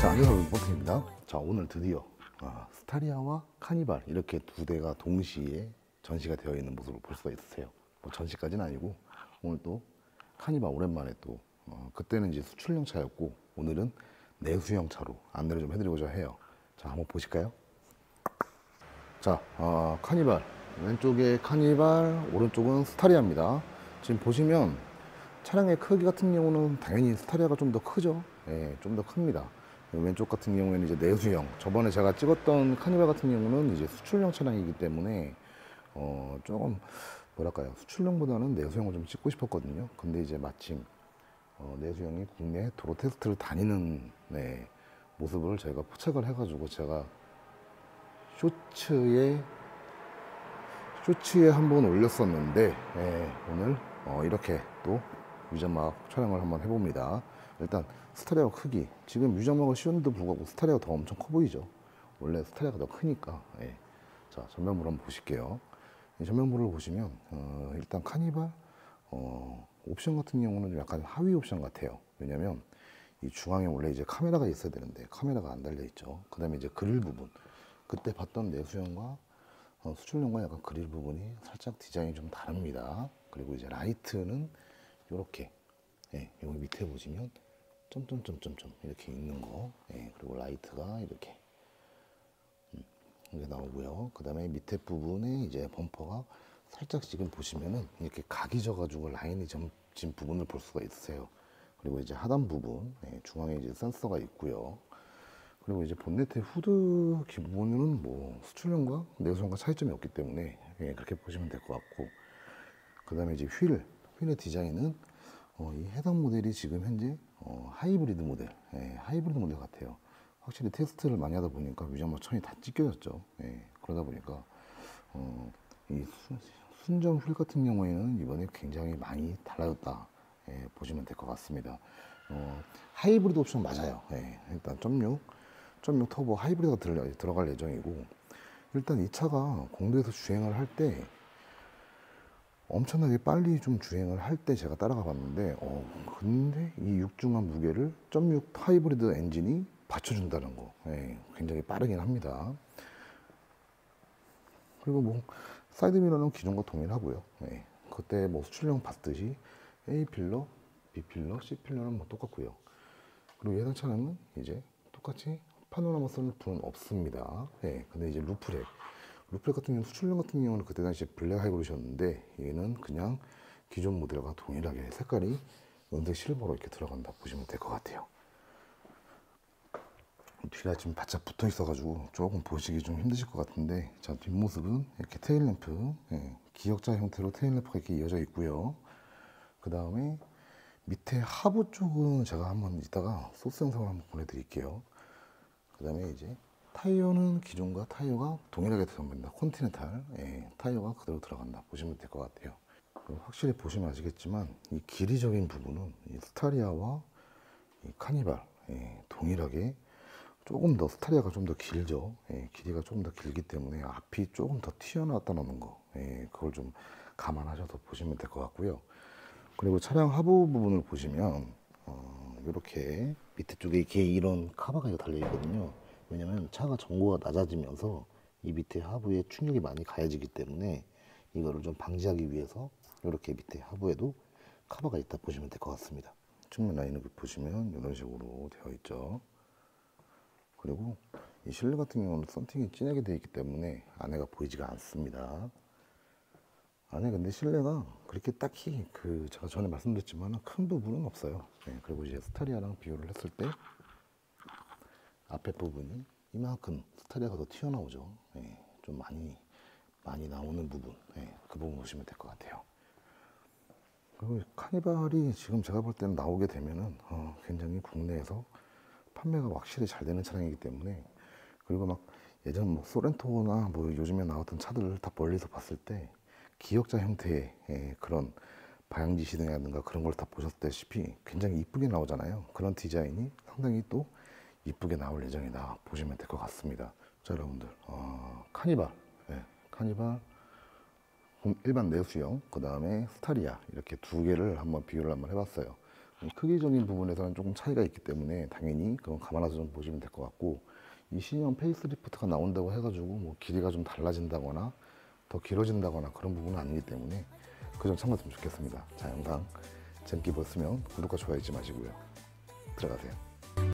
자, 안녕하세요. 버튼입니다. 자, 오늘 드디어 아, 스타리아와 카니발 이렇게 두 대가 동시에 전시가 되어 있는 모습을 볼 수가 있으세요. 뭐 전시까지는 아니고 오늘 또 카니발 오랜만에 또 어, 그때는 이제 수출용 차였고 오늘은 내수형 차로 안내를 좀 해드리고자 해요. 자, 한번 보실까요? 자, 어, 카니발 왼쪽에 카니발, 오른쪽은 스타리아입니다. 지금 보시면 차량의 크기 같은 경우는 당연히 스타리아가 좀 더 크죠. 예, 좀 더 큽니다. 왼쪽 같은 경우에는 이제 내수형. 저번에 제가 찍었던 카니발 같은 경우는 이제 수출용 차량이기 때문에 어, 조금 뭐랄까요 수출용보다는 내수형을 좀 찍고 싶었거든요. 근데 이제 마침 어, 내수형이 국내 도로 테스트를 다니는 네, 모습을 저희가 포착을 해가지고 제가 쇼츠에 쇼츠에 한번 올렸었는데 예, 오늘 어, 이렇게 또 위장막 촬영을 한번 해봅니다. 일단 스타리아 크기 지금 위장막을 씌웠는데도 불구하고 스타리아가 더 엄청 커 보이죠. 원래 스타리아가 더 크니까 예. 자 전면부를 한번 보실게요. 이 전면부를 보시면 어, 일단 카니발 어, 옵션 같은 경우는 좀 약간 하위 옵션 같아요. 왜냐면 이 중앙에 원래 이제 카메라가 있어야 되는데 카메라가 안 달려 있죠. 그다음에 이제 그릴 부분 그때 봤던 내수형과 어, 수출용과 약간 그릴 부분이 살짝 디자인이 좀 다릅니다. 그리고 이제 라이트는 이렇게 예, 여기 밑에 보시면 점점점점점 이렇게 있는 거 예, 그리고 라이트가 이렇게 음, 이게 나오고요. 그 다음에 밑에 부분에 이제 범퍼가 살짝 지금 보시면은 이렇게 각이 져가지고 라인이 점진 부분을 볼 수가 있으세요. 그리고 이제 하단 부분 예, 중앙에 이제 센서가 있고요. 그리고 이제 본네트 후드 기본은 뭐 수출용과 내수용과 차이점이 없기 때문에 예, 그렇게 보시면 될 것 같고 그 다음에 이제 휠 휠의 디자인은 어, 이 해당 모델이 지금 현재 어, 하이브리드 모델 예, 하이브리드 모델 같아요. 확실히 테스트를 많이 하다 보니까 위장막 천이 다 찢겨졌죠. 예, 그러다 보니까 어, 이 수, 순정 휠 같은 경우에는 이번에 굉장히 많이 달라졌다 예, 보시면 될 것 같습니다. 어, 하이브리드 옵션 맞아요. 예, 일단 0.6 1.6 터보 하이브리드가 들어, 들어갈 예정이고 일단 이 차가 공도에서 주행을 할때 엄청나게 빨리 좀 주행을 할 때 제가 따라가 봤는데 어 근데 이 육중한 무게를 1.6 하이브리드 엔진이 받쳐준다는 거 예, 굉장히 빠르긴 합니다 그리고 뭐 사이드 미러는 기존과 동일하고요 예, 그때 뭐 수출용 봤듯이 A 필러, B 필러, C 필러는 뭐 똑같고요 그리고 해당 차량은 이제 똑같이 파노라마 선루프는 없습니다. 예, 근데 이제 루프랙. 루프랙 같은 경우는 수출용 같은 경우는 그때 당시에 블랙 하이브리드였는데 얘는 그냥 기존 모델과 동일하게 색깔이 은색 실버로 이렇게 들어간다 보시면 될 것 같아요. 뒤가 지금 바짝 붙어 있어가지고 조금 보시기 좀 힘드실 것 같은데 자 뒷모습은 이렇게 테일램프 예, 기역자 형태로 테일램프가 이렇게 이어져 있고요. 그 다음에 밑에 하부 쪽은 제가 한번 이따가 소스 영상을 한번 보내드릴게요. 그 다음에 이제 타이어는 기존과 타이어가 동일하게 들어갑니다. 콘티넨탈 예, 타이어가 그대로 들어간다 보시면 될 것 같아요. 확실히 보시면 아시겠지만 이 길이적인 부분은 이 스타리아와 이 카니발 예, 동일하게 조금 더 스타리아가 좀 더 길죠. 예, 길이가 조금 더 길기 때문에 앞이 조금 더 튀어나왔다는 거 예, 그걸 좀 감안하셔서 보시면 될 것 같고요. 그리고 차량 하부 부분을 보시면 어, 이렇게 밑에 쪽에 이렇게 이런 카바가 달려 있거든요. 왜냐면 차가 전고가 낮아지면서 이 밑에 하부에 충격이 많이 가해지기 때문에 이거를 좀 방지하기 위해서 이렇게 밑에 하부에도 카바가 있다 보시면 될 것 같습니다. 측면 라인을 보시면 이런 식으로 되어 있죠. 그리고 이 실내 같은 경우는 썬팅이 진하게 되어 있기 때문에 안에가 보이지가 않습니다. 안에 근데 실내가 그렇게 딱히 그 제가 전에 말씀드렸지만 큰 부분은 없어요. 네, 그리고 이제 스타리아랑 비교를 했을 때 앞에 부분이 이만큼 스타리아가 더 튀어나오죠. 네, 좀 많이 많이 나오는 부분, 네, 그 부분 보시면 될 것 같아요. 그리고 카니발이 지금 제가 볼 때는 나오게 되면은 어, 굉장히 국내에서 판매가 확실히 잘 되는 차량이기 때문에 그리고 막 예전 뭐 소렌토나 뭐 요즘에 나왔던 차들을 다 멀리서 봤을 때 기역자 형태의 예, 그런 방향지 시등이라든가 그런 걸 다 보셨다시피 굉장히 이쁘게 나오잖아요. 그런 디자인이 상당히 또 이쁘게 나올 예정이다 보시면 될 것 같습니다. 자 여러분들 어, 카니발, 예, 카니발 일반 내수형 그 다음에 스타리아 이렇게 두 개를 한번 비교를 한번 해봤어요. 크기적인 부분에서는 조금 차이가 있기 때문에 당연히 그건 감안해서 좀 보시면 될 것 같고 이 신형 페이스리프트가 나온다고 해가지고 뭐 길이가 좀 달라진다거나 더 길어진다거나 그런 부분은 아니기 때문에 그 점 참고했으면 좋겠습니다. 자 영상 재밌게 보셨으면 구독과 좋아요 잊지 마시고요. 들어가세요.